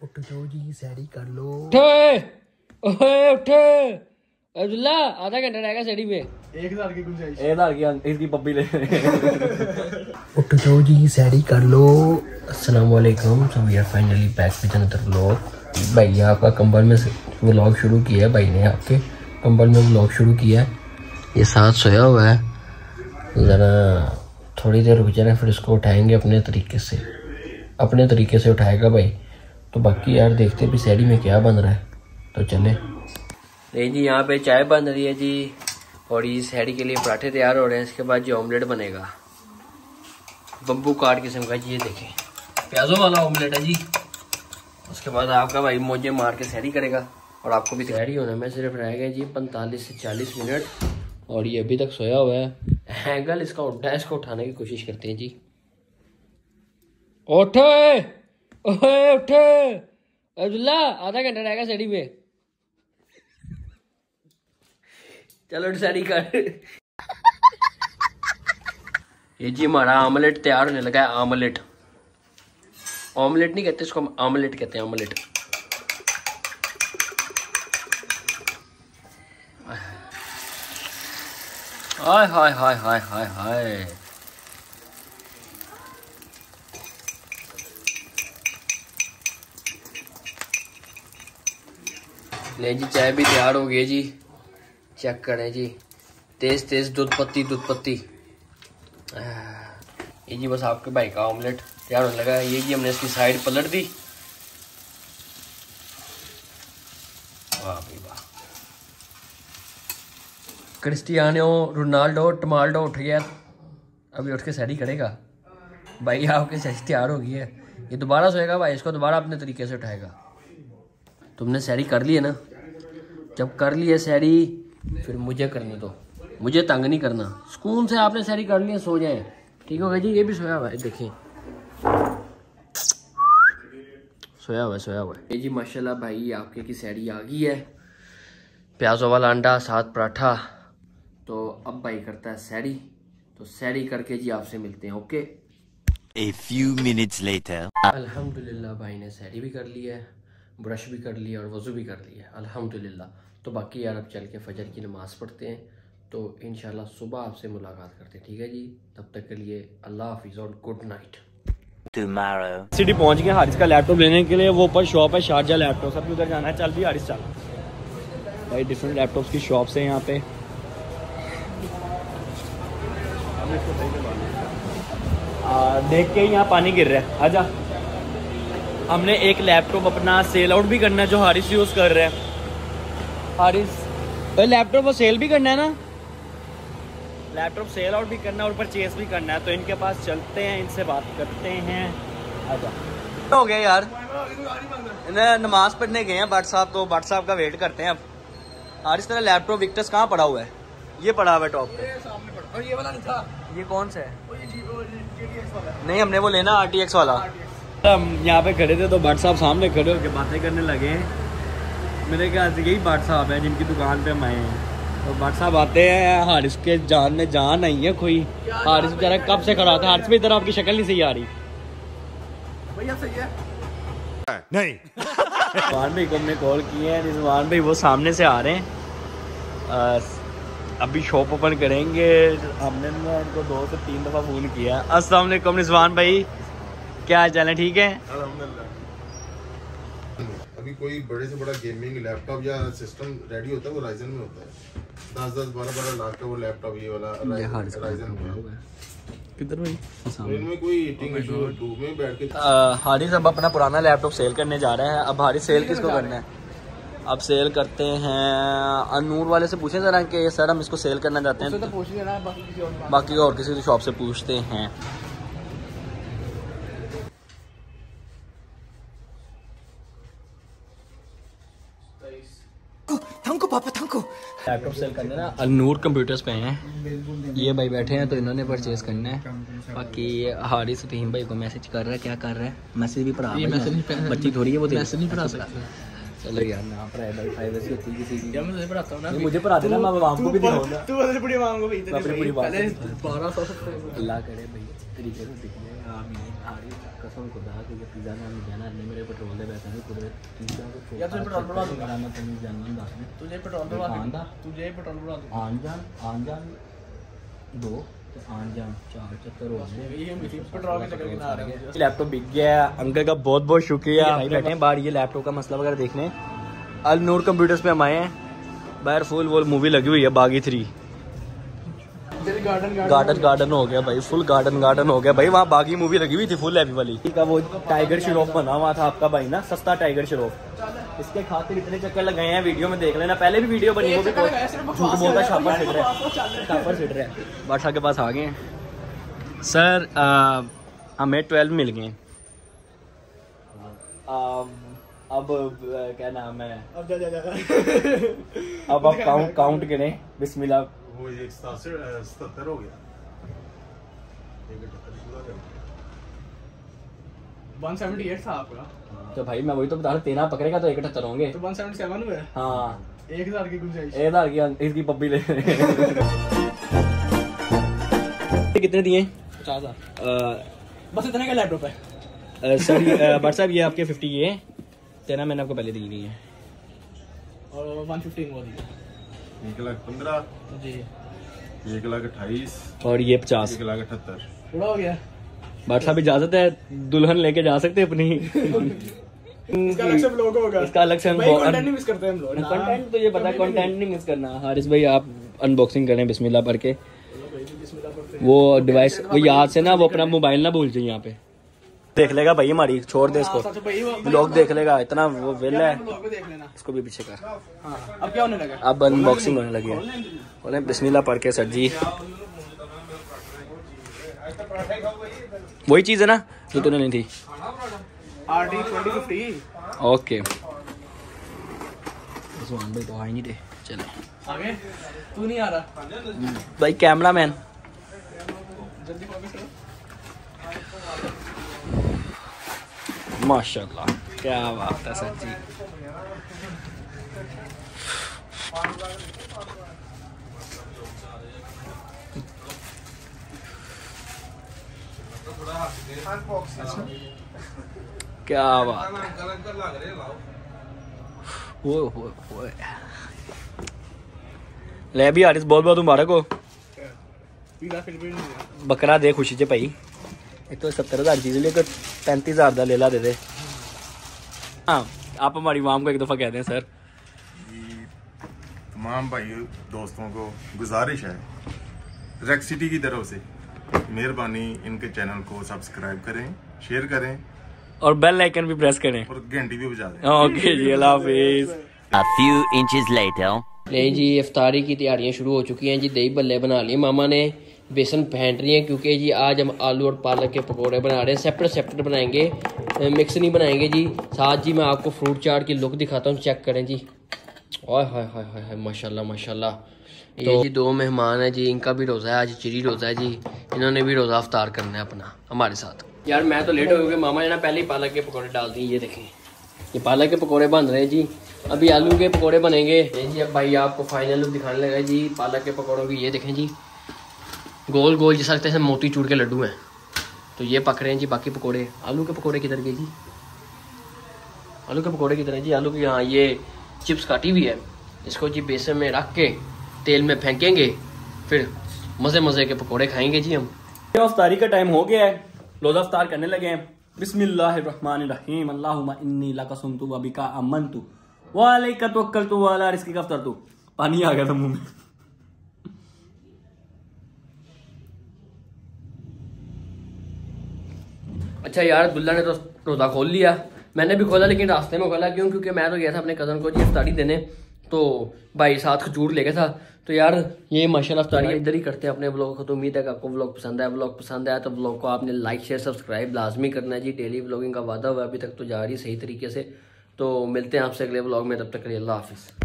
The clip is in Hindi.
उठ जाओ जी सैरी कर लो। उठे! ओए उठे! अब्दुल्ला आधा घंटा रहेगा सैरी पे। एक हज़ार की गुंजाइश। एक हज़ार की हाँ, इसकी पब्बी ले। उठ जाओ जी सैरी कर लो। अस्सलाम वालेकुम so we are finally back with another vlog भाई आपका कंबल में व्लॉग शुरू किया है भाई ने आपके कंबल में व्लॉग शुरू किया है। ये साथ सोया हुआ है। ज़रा थोड़ी देर रुक जाना फिर इसको उठाएँगे अपने तरीके से। अपने तरीके से उठाएगा भाई। तो बाकी यार देखते भी सैडी में क्या बन रहा है। तो चले। नहीं जी यहाँ पे चाय बन रही है जी और ये सैडी के लिए पराठे तैयार हो रहे हैं इसके बाद जी ऑमलेट बनेगा। बम्बू काट किस्म का जी ये देखें। प्याजों वाला ऑमलेट है जी। उसके बाद आपका भाई मोजे मार के सैरी करेगा और आपको भी तैयारी होने में सिर्फ़ रह गए जी पैंतालीस से चालीस मिनट और ये अभी तक सोया हुआ है। हैंगल इसका उठा है इसको उठाने की कोशिश करते हैं जी। उठ! उठ। अब्दुल्ला, आधा घंटा रहेगा सेड़ी में चलो डिसाइड कर ये जी हमारा आमलेट तैयार होने लगा है, आमलेट। ऑमलेट नहीं कहते, इसको हम आमलेट कहते हैं, आमलेट। हाय हाय हाय हाय हाय हाय ले जी चाय भी तैयार हो गई जी चेक करें जी तेज तेज दूध पत्ती दूध पत्ती ये जी बस आपके भाई का ऑमलेट तैयार होने लगा ये जी हमने इसकी साइड पलट दी वाह क्रिस्टियानो रोनाल्डो टमाल्डो उठ गया अभी उठ के सैरी करेगा भाई आपके सैरी तैयार हो गई है ये दोबारा सोएगा भाई इसको दोबारा अपने तरीके से उठाएगा तुमने सैरी कर ली है ना? जब कर ली है सैरी फिर मुझे करने दो मुझे तंग नहीं करना। सुकून से आपने सैरी कर लिया सो जाए। ठीक हो गया जी? ये भी सोया हुआ है देखिए। सोया हुआ है सोया हुआ है। जी माशाल्लाह भाई आपके की सैरी आ गई है। प्याजों वाला अंडा साथ पराठा। तो अब भाई करता है सैरी तो सैरी करके जी आपसे मिलते हैं okay? A few minutes later. अल्हम्दुलिल्लाह भाई ने सैरी भी कर ली है। ब्रश भी कर लिया और वज़ू भी कर लिया अल्हम्दुलिल्लाह। तो बाकी यार अब चल के फजर की नमाज़ पढ़ते हैं। तो इन सुबह आपसे मुलाकात करते हैं ठीक है जी? तब तक के लिए अल्लाह हाफिज़ और गुड नाइट. सिटी पहुँच गए हारिस का लैपटॉप लेने के लिए वो ऊपर शॉप है शारजा लैपटॉप। सब उधर जाना है चल भी हारिस चल। भाई डिफरेंट लैपटॉप्स की शॉप्स है यहाँ पे। आ, देख के ही यहाँ पानी गिर रहा है। आजा हमने एक लैपटॉप अपना सेल आउट भी करना है जो हारिस यूज़ कर रहे हैं। हारिस भाई लैपटॉप वो सेल भी करना है ना? लैपटॉप सेल आउट भी करना है और परचेज भी करना है। तो इनके पास चलते हैं इनसे बात करते हैं। अच्छा हो गया यार। इन्हें नमाज़ पढ़ने गए हैं भट्ट साहब तो भट्ट साहब का वेट करते हैं अब। और इस तरह लैपटॉप विक्टर्स कहाँ पड़ा हुआ है? ये पड़ा हुआ है टॉप पे। ये वाला नहीं था। ये कौन सा है? नहीं हमने वो लेना RTX वाला। हम यहाँ पे खड़े थे तो भट्ट साहब सामने खड़े होकर बातें करने लगे हैं। मेरे ख्याल से यही भट्ट साहब हैं जिनकी दुकान पे हम आए हैं। तो भट्ट साहब आते हैं हारिस के जान में जान आई है कोई। हारिस बेचारा कब से खड़ा था? हारिस भी इधर आपकी शक्ल नहीं सही आ रही। भैया सही है। रिजवान भाई को हमने कॉल किया है रिजवान भाई वो सामने से आ रहे हैं। अभी शॉप ओपन करेंगे। हमने ना इनको दो से तीन दफ़ा फ़ोन किया। है अस्सलाम वालेकुम रिजवान भाई। क्या हाल चाल है? ठीक है? अभी कोई बड़े से बड़ा गेमिंग लैपटॉप या सिस्टम रेडी होता है वो राइजन में होता है। दस दस बारह बारह लाख का वो लैपटॉप ये वाला राइजन में किधर भाई? तो इनमें कोई हीटिंग इशू धूप में बैठ के हारिस अब अपना पुराना लैपटॉप सेल करने जा रहे हैं। अब हारिस सेल किसको करना है? अब सेल करते हैं अनूर वाले से पूछें जरा कि सर हम इसको सेल करना चाहते हैं? तो पूछ लेना बाकी किसी और का। बाकी और किसी शॉप से पूछते हैं। लैपटॉप सेल करने ना अनूर कंप्यूटर्स पे हैं। ये भाई बैठे हैं तो इन्होंने परचेज करना है। बाकी हारिस रहीम भाई को मैसेज कर रहा है क्या कर रहा है? मैसेज भी पढ़ा बच्ची थोड़ी है वो मैसेज नहीं पढ़ा सकता। चलो यार ना प्राइवेसी होती है किसी की। मैं तुझे पढ़ाता हूँ ना। मुझे पढ़ा देना मैं आवाम को भी दिखाऊँगा। तू बस पूरी मांग को मैं अपनी पूरी बात पहले बारह सौ अल्लाह करे भाई तरीके से दिख जाए आमीन हारिस कसम खुदा कि ये पिज़्ज़ा ने जाना ने मेरे पेट्रोल दे पैसे नहीं पूरे पिज़्ज़ा को यार तुझे पेट्रोल बढ़वा दूँगा। मैं तेन जानना दस में तुझे पेट्रोल बढ़वा दूँगा दा। तुझे पेट्रोल बढ़वा दूँगा। आन जान आन जान दो तो आन जान चार चक्कर हो गए। पेट्रोल के चक्कर में आ रहे हैं लैपटॉप बिक गया है। अंकल का बहुत बहुत शुक्रिया। भाई बैठे हैं बाहर ये लैपटॉप का मसला वगैरह देखने। अल नूर कंप्यूटर्स पे हम आए हैं। बाहर फुल वो मूवी लगी हुई है बागी थ्री गार्डन गार्डन गार्डन हो गया भाई फुल गार्डन गार्डन हो गया। भाई वहाँ बागी मूवी लगी हुई थी फुल हैवी वाली। का वो टाइगर श्रॉफ बना हुआ था आपका भाई ना सस्ता टाइगर श्रॉफ इसके खातिर इतने चक्कर लगाए हैं वीडियो में देख लेना। पहले भी वीडियो बनी वो भी झूठ बोलता छापर छिड़ रहा है। छापर छिड़ रहा है। बादशाह के पास आ गए। हैं सर हमें ट्वेल्व मिल गए। अब अब क्या नाम है? अब जा जा जा। अब आप काउंट काउंट करें बिस्मिल्लाह। वो एक सत्तर हो गया। एक अठहत्तर पूरा कर दिया। 178 था आपका। तो भाई मैं वही तो बता रहा तेरह पकड़ेगा तो एक अठहत्तर होंगे तो 177 हुए? हाँ। 1000 की गुंजाइश। एक हज़ार की इसकी पप्पी ले। कितने दिए? 50000 अ, बस इतने का लैपटॉप है सर ये, साहब ये आपके फिफ्टी ये। हैं तेरह मैंने आपको पहले दी नहीं है। और 115 वो दिया एक लाख पंद्रह जी। एक लाख अट्ठाईस और ये पचास। एक लाख अठहत्तर। पूरा हो गया। भट्ट साहब इजाज़त है? दुल्हन लेके जा सकते हैं अपनी? इसका अलग से ब्लॉग होगा। इसका अलग से भाई कंटेंट नहीं मिस करते हम लोग। कंटेंट तो ये पता है कंटेंट नहीं मिस करना। हारिस भाई आप अनबॉक्सिंग करें बिस्मिल्लाह पढ़ के। वो डिवाइस वो याद से ना वो अपना मोबाइल ना भूल जाए यहाँ पे। देख लेगा भाई हमारी छोड़ दे इसको। भाई वो ब्लॉग देख लेगा इतना वो वेल है। इसको भी पीछे कर। हाँ अब क्या होने लगा? अब अनबॉक्सिंग होने लगी है। बोले बिस्मिल्लाह पढ़ के सर जी। वही चीज़ है ना जो तूने नहीं थी। ओके भाई तो आ नहीं रहे। चले। आगे? तू नहीं आ रहा। भाई कैमरा मैन माशाल्लाह क्या बात है सर जी क्या बात है ओए ओए ले भी आरिस बहुत बहुत मुबारक हो बकरा दे खुशी च भाई एक तो सत्तर हज़ार चीज़ लेकर पैंतीस हज़ार का लेला दे दे। हाँ आप हमारी माम को एक दफ़ा कह दें सर। तमाम भाई दोस्तों को गुजारिश है रेक सिटी की तरफ़ से मेहरबानी इनके चैनल को सब्सक्राइब करें शेयर करें और बेल आइकन भी प्रेस करें। और घंटी भी बजा दें। ओके जी अल्लाह हाफिज। A few inches later. नहीं जी इफ्तारी की तैयारियाँ शुरू हो चुकी हैं जी दही बल्ले बना लिए मामा ने। बेसन फेंट रही है, क्योंकि जी आज हम आलू और पालक के पकोड़े बना रहे हैं। सेपरेट सेपरेट बनाएँगे। मिक्स नहीं बनाएँगे जी। साथ जी मैं आपको फ्रूट चाट की लुक दिखाता हूँ चेक करें जी। ओए, हाय हाय हाय हाय, माशाल्लाह माशाल्लाह। ये जी दो मेहमान हैं जी, इनका भी रोज़ा है, आज चिरी रोज़ा है जी। इन्होंने भी रोज़ा अफ्तार करना है अपना, हमारे साथ। यार, मैं तो लेट हो गया, मामा ने ना पहले ही पालक के पकौड़े डाल दिए, ये देखें। ये पालक के पकौड़े बन रहे हैं जी। अभी आलू के पकौड़े बनेंगे। जी अब भाई आपको फाइनल लुक दिखाने लगा जी, पालक के पकौड़ों की, ये देखें जी। गोल गोल जैसा लगता है मोती चूर के लड्डू हैं। तो ये पक रहे हैं जी बाकी पकोड़े। आलू के पकोड़े किधर गए जी? आलू के पकोड़े किधर हैं जी? आलू की यहाँ ये चिप्स काटी हुई है। इसको जी बेसन में रख के तेल में फेंकेंगे, फिर मज़े मज़े के पकोड़े खाएँगे जी हम। अफ्तारी का टाइम हो गया है। रोजा अफ्तार करने लगे हैं। बिस्मिल्लाहिर्रहमानिर्रहीम। अल्लाहुम्मा इन्नी लका सुमतु व बिका अमनतु व अलैका तवक्कलतु व अला रिज़्किका अफ्तरतु पानी आ गया था मुँह में। अच्छा यार दुल्ला ने तो रोज़ा खोल लिया। मैंने भी खोला लेकिन रास्ते में खोला क्यों? क्योंकि मैं तो गया था अपने कज़न को जी अफ्तारी देने। तो भाई साथ खजूर लेके था। तो यार ये माशाल्लाह अफ्तारी इधर ही करते हैं अपने ब्लॉग को। तो उम्मीद है कि आपको ब्लॉग पसंद आया। ब्लॉग पसंद आया तो ब्लॉग को आपने लाइक शेयर सब्सक्राइब लाजमी करना है जी। डेली ब्लॉगिंग का वादा हुआ है, अभी तक तो जा रही है सही तरीके से। तो मिलते हैं आपसे अगले ब्लॉग में। तब तक के लिए अल्लाह हाफिज़।